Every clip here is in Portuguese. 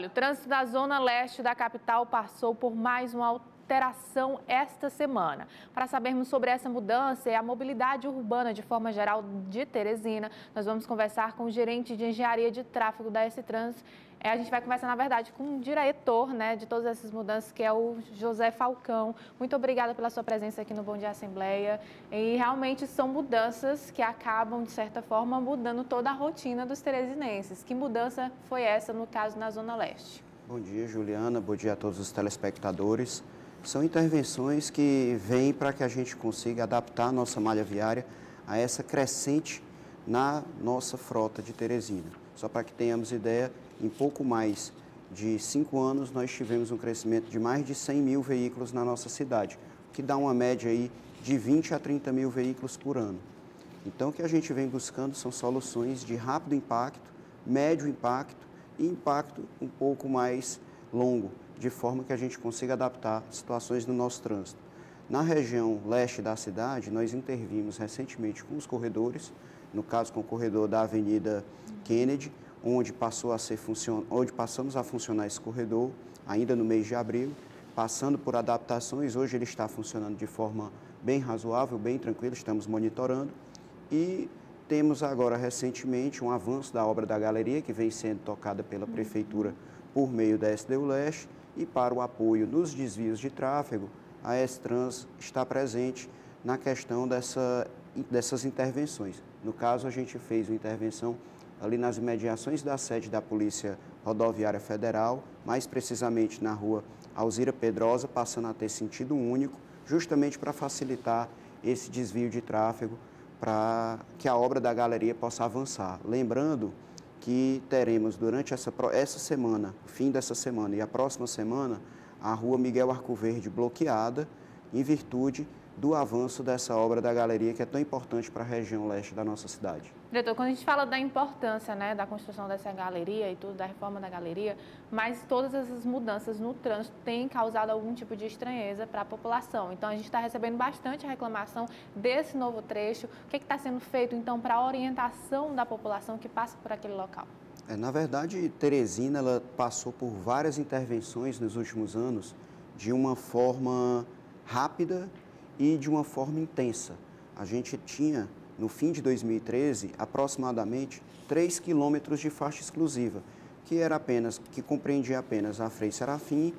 Olha, o trânsito da zona leste da capital passou por mais uma alteração esta semana. Para sabermos sobre essa mudança e a mobilidade urbana de forma geral de Teresina, nós vamos conversar com o gerente de engenharia de tráfego da S-Trans, é, a gente vai conversar, na verdade, com o diretor né, de todas essas mudanças, que é o José Falcão. Muito obrigada pela sua presença aqui no Bom Dia Assembleia. E realmente são mudanças que acabam, de certa forma, mudando toda a rotina dos teresinenses. Que mudança foi essa, no caso, na Zona Leste? Bom dia, Juliana. Bom dia a todos os telespectadores. São intervenções que vêm para que a gente consiga adaptar a nossa malha viária a essa crescente na nossa frota de Teresina. Só para que tenhamos ideia, em pouco mais de cinco anos, nós tivemos um crescimento de mais de 100 mil veículos na nossa cidade, que dá uma média aí de 20 a 30 mil veículos por ano. Então, o que a gente vem buscando são soluções de rápido impacto, médio impacto e impacto um pouco mais longo, de forma que a gente consiga adaptar situações no nosso trânsito. Na região leste da cidade, nós intervimos recentemente com os corredores, no caso com o corredor da Avenida Kennedy, onde, passou a ser funcion... onde passamos a funcionar esse corredor, ainda no mês de abril, passando por adaptações. Hoje ele está funcionando de forma bem razoável, bem tranquila, estamos monitorando. E temos agora recentemente um avanço da obra da galeria, que vem sendo tocada pela Prefeitura por meio da SDU Leste, e para o apoio nos desvios de tráfego, a S-Trans está presente na questão dessa, dessas intervenções. No caso, a gente fez uma intervenção ali nas imediações da sede da Polícia Rodoviária Federal, mais precisamente na rua Alzira Pedrosa, passando a ter sentido único, justamente para facilitar esse desvio de tráfego, para que a obra da galeria possa avançar. Lembrando que teremos durante essa, essa semana, fim dessa semana e a próxima semana, a rua Miguel Arcoverde bloqueada, em virtude do avanço dessa obra da galeria que é tão importante para a região leste da nossa cidade. Diretor, quando a gente fala da importância né, da construção dessa galeria e tudo, da reforma da galeria, mas todas essas mudanças no trânsito têm causado algum tipo de estranheza para a população. Então a gente está recebendo bastante reclamação desse novo trecho. O que está sendo feito então para a orientação da população que passa por aquele local? É, na verdade, Teresina ela passou por várias intervenções nos últimos anos de uma forma rápida e de uma forma intensa. A gente tinha, no fim de 2013, aproximadamente 3 quilômetros de faixa exclusiva, que era apenas, que compreendia apenas a Frei Serafim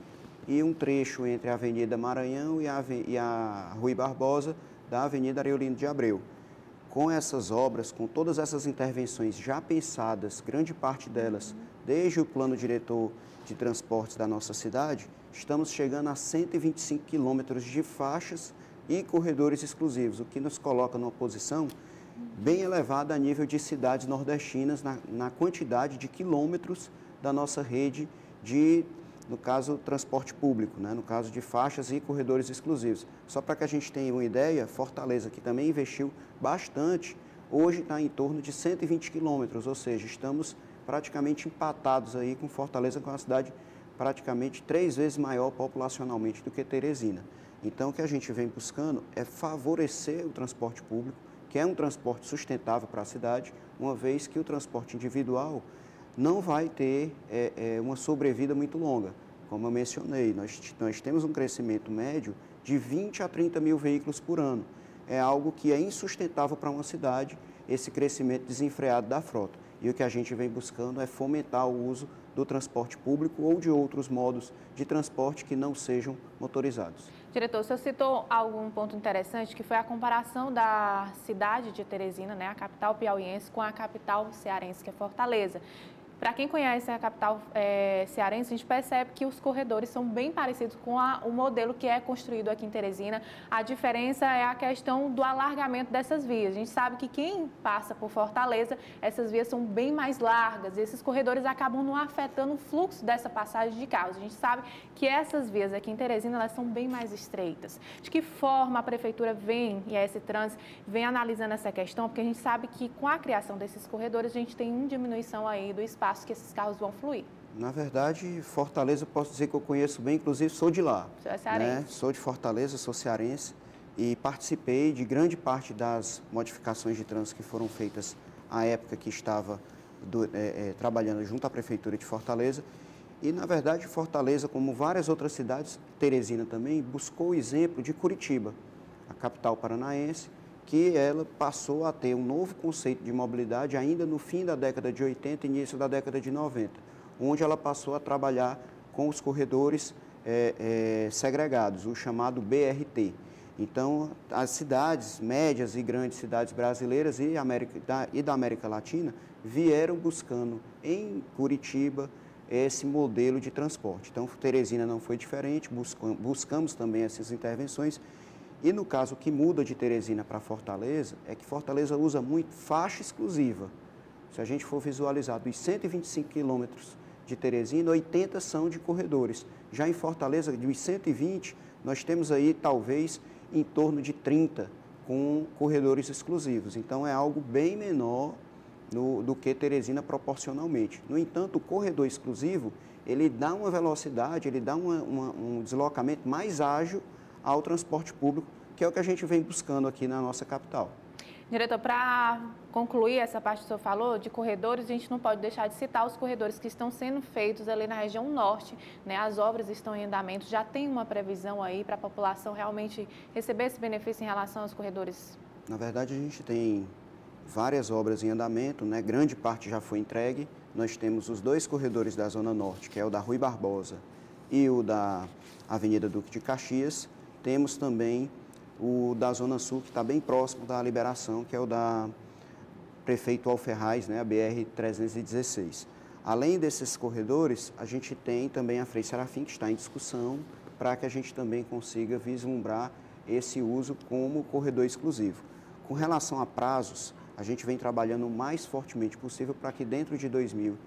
e um trecho entre a Avenida Maranhão e a, e a Rui Barbosa da Avenida Areolino de Abreu. Com essas obras, com todas essas intervenções já pensadas, grande parte delas desde o plano diretor de transportes da nossa cidade, estamos chegando a 125 quilômetros de faixas e corredores exclusivos, o que nos coloca numa posição bem elevada a nível de cidades nordestinas na, na quantidade de quilômetros da nossa rede de, no caso, transporte público, né? no caso de faixas e corredores exclusivos. Só para que a gente tenha uma ideia, Fortaleza, que também investiu bastante, hoje está em torno de 120 quilômetros, ou seja, estamos praticamente empatados aí com Fortaleza, com uma cidade praticamente três vezes maior populacionalmente do que Teresina. Então, o que a gente vem buscando é favorecer o transporte público, que é um transporte sustentável para a cidade, uma vez que o transporte individual não vai ter é, é, uma sobrevida muito longa. Como eu mencionei, nós, nós temos um crescimento médio de 20 a 30 mil veículos por ano. É algo que é insustentável para uma cidade, esse crescimento desenfreado da frota. E o que a gente vem buscando é fomentar o uso do transporte público ou de outros modos de transporte que não sejam motorizados. Diretor, o senhor citou algum ponto interessante, que foi a comparação da cidade de Teresina, né, a capital piauiense, com a capital cearense, que é Fortaleza. Para quem conhece a capital é, cearense, a gente percebe que os corredores são bem parecidos com a, o modelo que é construído aqui em Teresina. A diferença é a questão do alargamento dessas vias. A gente sabe que quem passa por Fortaleza, essas vias são bem mais largas e esses corredores acabam não afetando o fluxo dessa passagem de carros. A gente sabe que essas vias aqui em Teresina, elas são bem mais estreitas. De que forma a prefeitura vem e a S-Trans vem analisando essa questão? Porque a gente sabe que com a criação desses corredores, a gente tem uma diminuição aí do espaço espaço que esses carros vão fluir? Na verdade, Fortaleza, posso dizer que eu conheço bem, inclusive sou de lá. Sou cearense. Né? Sou de Fortaleza, sou cearense e participei de grande parte das modificações de trânsito que foram feitas à época que estava do, é, é, trabalhando junto à Prefeitura de Fortaleza. E, na verdade, Fortaleza, como várias outras cidades, Teresina também, buscou o exemplo de Curitiba, a capital paranaense, que ela passou a ter um novo conceito de mobilidade ainda no fim da década de 80 e início da década de 90, onde ela passou a trabalhar com os corredores é, é, segregados, o chamado BRT. Então, as cidades, médias e grandes cidades brasileiras e, América, da, e da América Latina vieram buscando em Curitiba esse modelo de transporte. Então, Teresina não foi diferente, buscamos também essas intervenções. E no caso, o que muda de Teresina para Fortaleza é que Fortaleza usa muito faixa exclusiva. Se a gente for visualizar dos 125 quilômetros de Teresina, 80 são de corredores. Já em Fortaleza, dos 120, nós temos aí talvez em torno de 30 com corredores exclusivos. Então é algo bem menor no, do que Teresina proporcionalmente. No entanto, o corredor exclusivo, ele dá uma velocidade, ele dá uma, uma, um deslocamento mais ágil ao transporte público, que é o que a gente vem buscando aqui na nossa capital. Diretor, para concluir essa parte que o senhor falou de corredores, a gente não pode deixar de citar os corredores que estão sendo feitos ali na região norte. Né? As obras estão em andamento, já tem uma previsão aí para a população realmente receber esse benefício em relação aos corredores? Na verdade, a gente tem várias obras em andamento, né? grande parte já foi entregue. Nós temos os dois corredores da Zona Norte, que é o da Rui Barbosa e o da Avenida Duque de Caxias. Temos também o da Zona Sul, que está bem próximo da liberação, que é o da Prefeito Alferraz, né, a BR-316. Além desses corredores, a gente tem também a Frei Serafim, que está em discussão, para que a gente também consiga vislumbrar esse uso como corredor exclusivo. Com relação a prazos, a gente vem trabalhando o mais fortemente possível para que dentro de, 2000,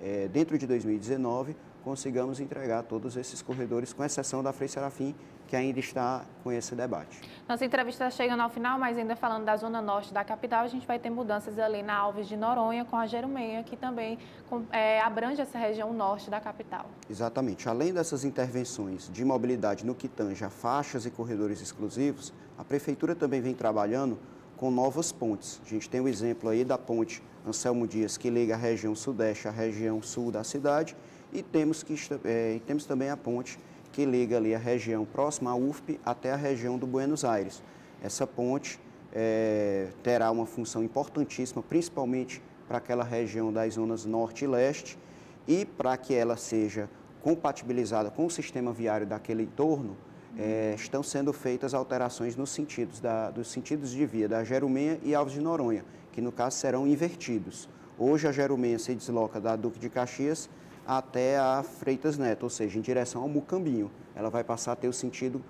é, dentro de 2019 consigamos entregar todos esses corredores, com exceção da Frei Serafim, que ainda está com esse debate. Nossa entrevista chegando ao final, mas ainda falando da zona norte da capital, a gente vai ter mudanças ali na Alves de Noronha com a Jerumeia, que também é, abrange essa região norte da capital. Exatamente. Além dessas intervenções de mobilidade no que tange a faixas e corredores exclusivos, a Prefeitura também vem trabalhando com novas pontes. A gente tem o exemplo aí da ponte Anselmo Dias, que liga a região sudeste à região sul da cidade, e temos, que, é, temos também a ponte que liga ali a região próxima à UFP até a região do Buenos Aires. Essa ponte é, terá uma função importantíssima, principalmente para aquela região das zonas norte e leste, e para que ela seja compatibilizada com o sistema viário daquele entorno, é, estão sendo feitas alterações nos sentidos, da, dos sentidos de via da Jerumenha e Alves de Noronha, que no caso serão invertidos. Hoje a Jerumenha se desloca da Duque de Caxias até a Freitas Neto, ou seja, em direção ao Mucambinho. Ela vai passar a ter o sentido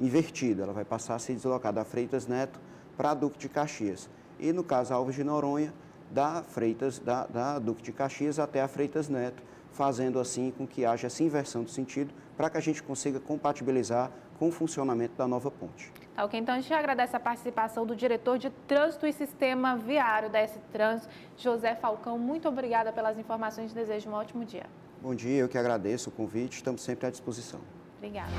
invertido, ela vai passar a se deslocar da Freitas Neto para a Duque de Caxias. E no caso Alves de Noronha, da Freitas, da, da Duque de Caxias até a Freitas Neto, fazendo assim com que haja essa inversão do sentido para que a gente consiga compatibilizar com o funcionamento da nova ponte. Tá ok, então a gente agradece a participação do diretor de Trânsito e Sistema Viário da S-Trans, José Falcão. Muito obrigada pelas informações e desejo um ótimo dia. Bom dia, eu que agradeço o convite, estamos sempre à disposição. Obrigada.